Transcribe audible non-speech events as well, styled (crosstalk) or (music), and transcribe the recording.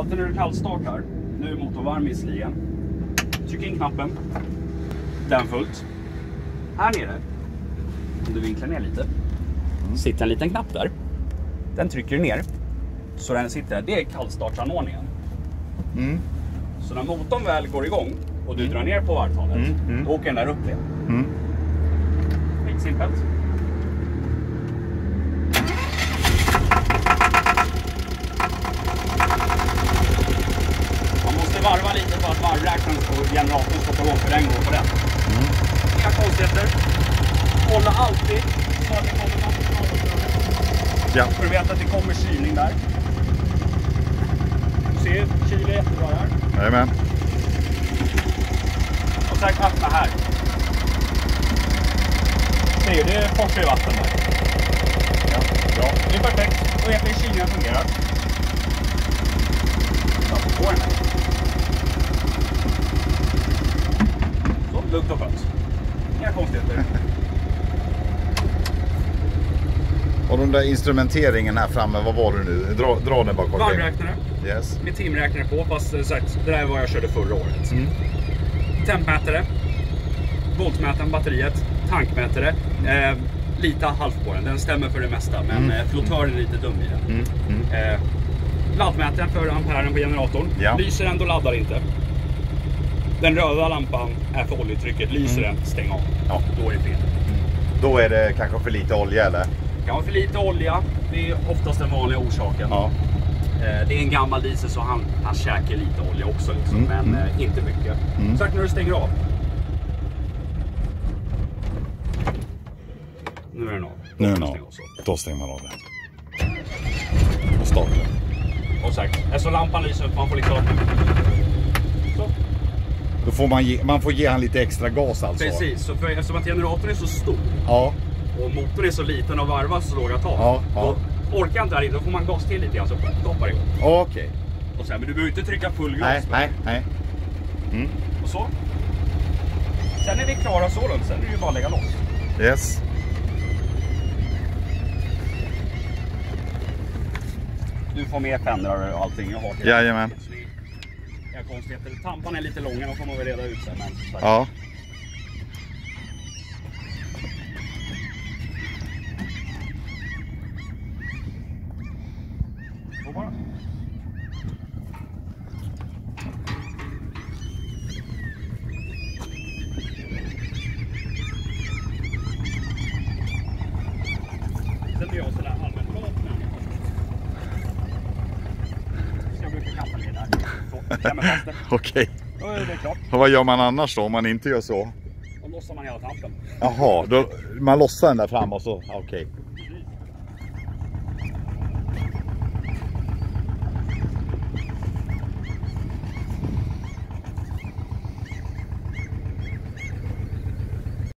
alltid när du kallstartar, nu är motorn varm visserligen. Tryck in knappen. Den fullt. Här nere, om du vinklar ner lite, sitter en liten knapp där. Den trycker du ner. Så den sitter där. Det är kallstartsanordningen. Mm. Så när motorn väl går igång och du drar ner på varvtalet, Mm, mm. då åker den där upp igen. Mm. Skitsimpelt. Man varva lite för att varvräknaren och generatorn ska få igång, för den går på den. Inga konstigheter. Hålla alltid så att det kommer någon Ja. För du vet att det kommer kylning där. Du ser, kyler jättebra där. Jajamän. Och sen öppna här. Ser du, det forsar ju vatten där. Ja, bra. Det är perfekt. Då vet vi hur kylningen fungerar. Så, på den här. Så, lugnt och skönt. Inga konstigheter. Och den där instrumenteringen här framme, vad var det nu? Dra, dra den bara kort. Varvräknare Yes. med timräknare på, fast eh, sagt, det där är vad jag körde förra året. Mm. Tempmätare, voltmätaren, batteriet, tankmätare. Eh, lite halvt på den, den stämmer för det mesta men Mm. eh, flottören är lite dum i den. Mm. Mm. Eh, laddmätaren för amperen på generatorn. Ja. Lyser den, då laddar inte. Den röda lampan är för oljetrycket. Lyser den, stäng av. Mm. Ja. Då är det fel. Då är det kanske för lite olja eller? Det kan vara för lite olja. Det är oftast den vanliga orsaken. Ja. Eh, det är en gammal diesel så han, han käkar lite olja också. Liksom, Mm, men mm. inte mycket. Mm. Särskilt när du stänger av. Nu är den av. Nu är den av. Då stänger man av det. Och startar. Och sagt, eftersom lampan lyser man får liksom... Då får man ge, man får ge han lite extra gas alltså? Precis, så för, eftersom att generatorn är så stor Ja. och motorn är så liten och varvar så låga tal. Ja, ja. Då orkar inte här inne, då får man gas till lite grann så doppar det igång. Okej. Och sen, men du behöver inte trycka full gas. Nej, nej, nej. Mm. Och så. Sen är vi klara så långt, sen är det ju bara att lägga loss. Yes. Du får med fendrar och allting. Jag har till Jajamän. Det Inga konstigheter. Tampan är lite långa, de får man väl reda ut sen. Men, Ja. Sen blir jag sådär allmänt lat med den. Så jag brukar kasta ner där. Så, klämmer fast det. (laughs) Okej. Då är det klart. Och vad gör man annars då om man inte gör så? Då lossar man hela tampen. Jaha, då, man lossar den där fram och så, okej.